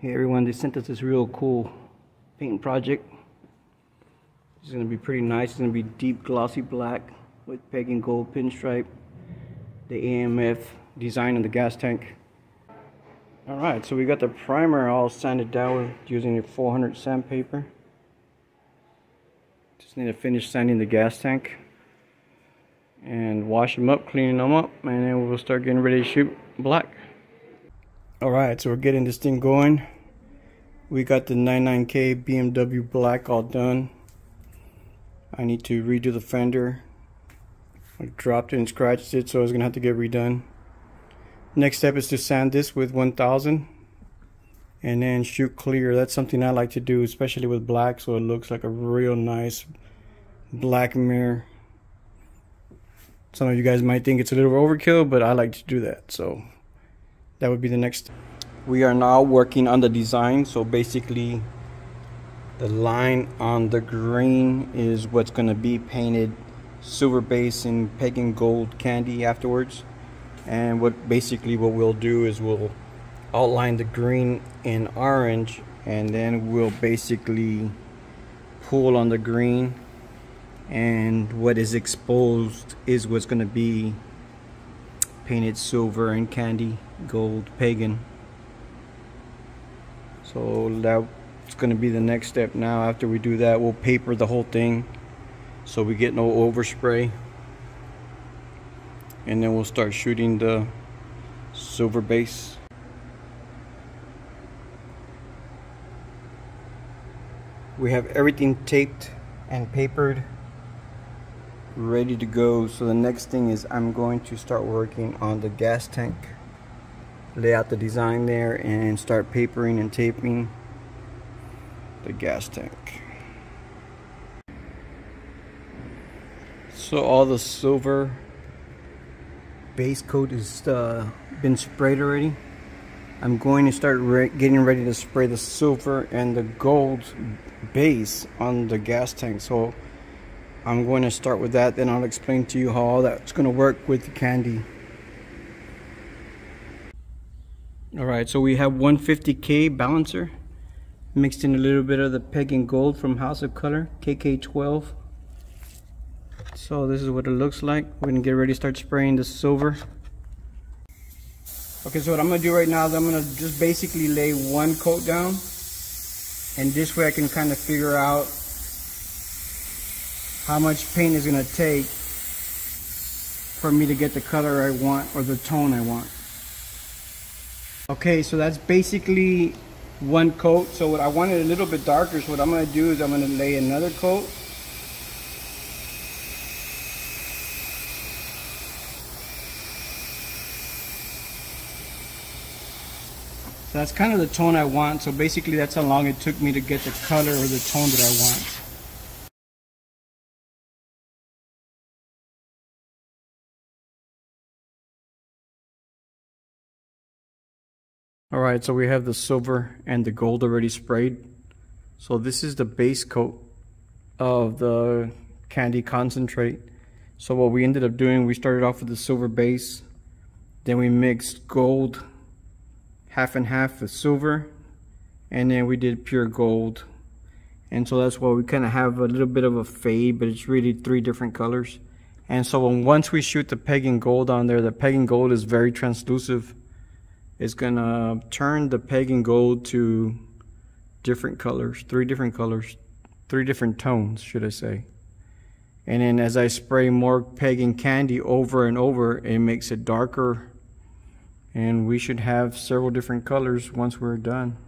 Hey everyone, they sent us this real cool paint project. It's gonna be pretty nice. It's gonna be deep glossy black with pagan gold pinstripe. The AMF design on the gas tank. Alright, so we got the primer all sanded down using a 400 sandpaper. Just need to finish sanding the gas tank. And wash them up, cleaning them up, and then we'll start getting ready to shoot black. Alright, so we're getting this thing going. We got the 99K BMW black all done. I need to redo the fender. I dropped it and scratched it, so I was to have to get redone. Next step is to sand this with 1000 and then shoot clear. That's something I like to do, especially with black, so it looks like a real nice black mirror. Some of you guys might think it's a little overkill, but I like to do that. So that would be the next. We are now working on the design so basically the line on the green is what's going to be painted silver base and pagan gold candy afterwards. And what basically what we'll do is we'll outline the green in orange and then we'll basically pull on the green. And what is exposed is what's going to be painted silver and candy gold pagan. So that's going to be the next step. Now after we do that we'll paper the whole thing so we get no overspray. And then we'll start shooting the silver base. We have everything taped and papered ready to go. So the next thing is I'm going to start working on the gas tank lay out the design there and start papering and taping the gas tank. So all the silver base coat is uh, been sprayed already. I'm going to start re getting ready to spray the silver and the gold base on the gas tank. So I'm going to start with that, then I'll explain to you how all that's going to work with the candy. All right, so we have 150K balancer mixed in a little bit of the pagan gold from House of Kolor, KK12. So this is what it looks like. We're gonna get ready to start spraying the silver. Okay, so what I'm gonna do right now is I'm gonna just basically lay one coat down and this way I can kind of figure out how much paint is gonna take for me to get the color I want or the tone I want. Okay, so that's basically one coat. So what I want it a little bit darker, so what I'm gonna do is I'm gonna lay another coat. So that's kind of the tone I want. So basically that's how long it took me to get the color or the tone that I want. All right, so we have the silver and the gold already sprayed. So this is the base coat of the candy concentrate. So what we ended up doing, we started off with the silver base, then we mixed gold half and half with silver, and then we did pure gold. And so that's why we kind of have a little bit of a fade, but it's really three different colors. And so once we shoot the pagan gold on there, the pagan gold is very translucent is gonna turn the pagan gold to different colors, three different colors, three different tones, should I say. And then as I spray more pagan candy over and over, it makes it darker. And we should have several different colors once we're done.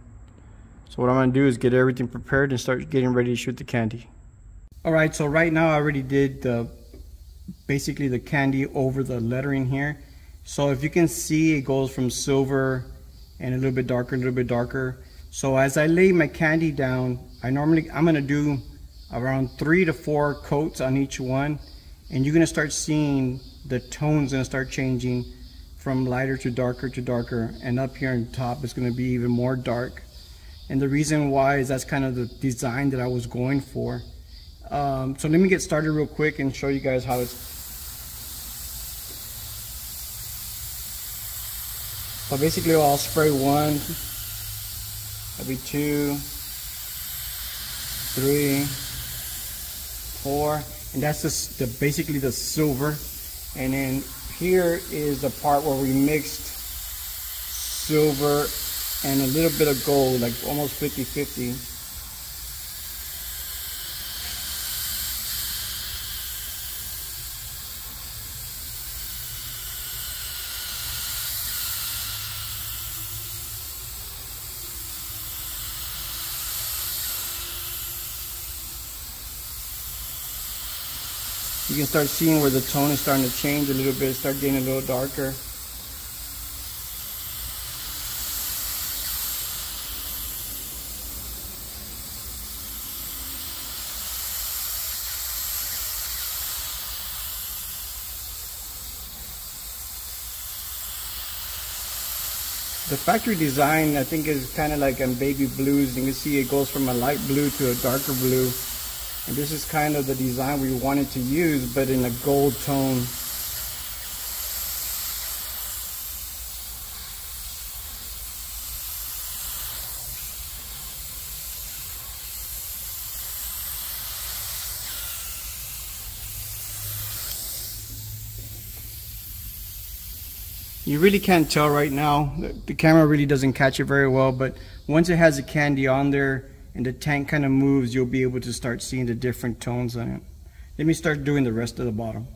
So what I'm gonna do is get everything prepared and start getting ready to shoot the candy. All right, so right now I already did the, basically the candy over the lettering here. So if you can see, it goes from silver and a little bit darker, a little bit darker. So as I lay my candy down, I normally, I'm gonna do around three to four coats on each one. And you're gonna start seeing the tones gonna start changing from lighter to darker to darker. And up here on top, it's gonna be even more dark. And the reason why is that's kind of the design that I was going for. Um, so let me get started real quick and show you guys how it's So basically I'll spray one That'd be two, three, four, and that's just the basically the silver. And then here is the part where we mixed silver and a little bit of gold, like almost 50-50. You can start seeing where the tone is starting to change a little bit, start getting a little darker. The factory design I think is kind of like on baby blues. You can see it goes from a light blue to a darker blue. And this is kind of the design we wanted to use, but in a gold tone. You really can't tell right now. The camera really doesn't catch it very well, but once it has the candy on there, and the tank kind of moves, you'll be able to start seeing the different tones on it. Let me start doing the rest of the bottom.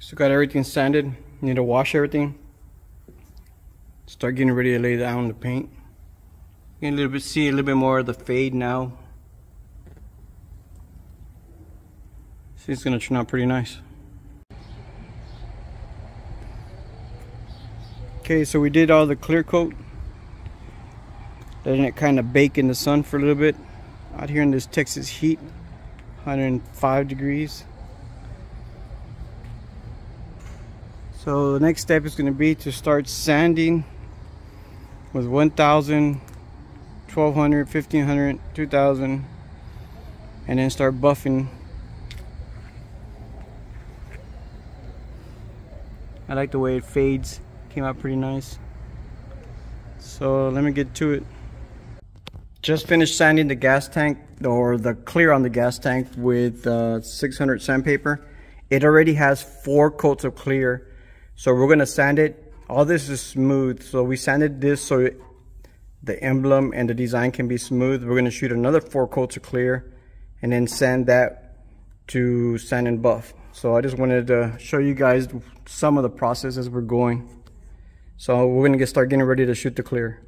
So got everything sanded. Need to wash everything. Start getting ready to lay down the paint. You can a little bit see a little bit more of the fade now. It's gonna turn out pretty nice. Okay, so we did all the clear coat. Letting it kind of bake in the sun for a little bit. Out here in this Texas heat, 105 degrees. So the next step is to be to start sanding with 1000, 1200, 1500, 2000 and then start buffing I like the way it fades. Came out pretty nice. So let me get to it. Just finished sanding the gas tank or the clear on the gas tank with uh, 600 sandpaper. It already has four coats of clear so we're gonna sand it. All this is smooth so we sanded this so it, the emblem and the design can be smooth. We're gonna shoot another four coats of clear and then sand that to sand and buff. So I just wanted to show you guys some of the processes we're going. So we're gonna get start getting ready to shoot the clear.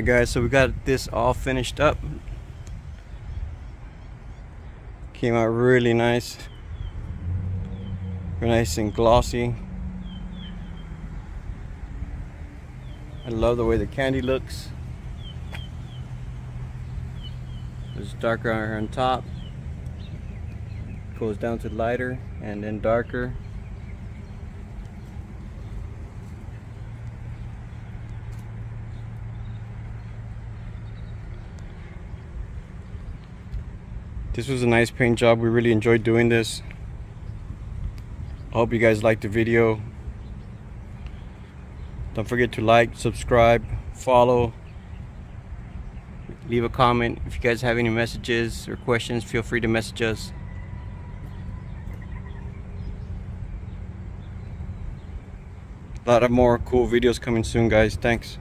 Alright guys, so we got this all finished up. Came out really nice. Nice and glossy. I love the way the candy looks. It's darker on top. Goes down to lighter and then darker. This was a nice paint job. We really enjoyed doing this. I hope you guys liked the video. Don't forget to like, subscribe, follow, leave a comment. If you guys have any messages or questions, feel free to message us. A lot of more cool videos coming soon, guys. Thanks.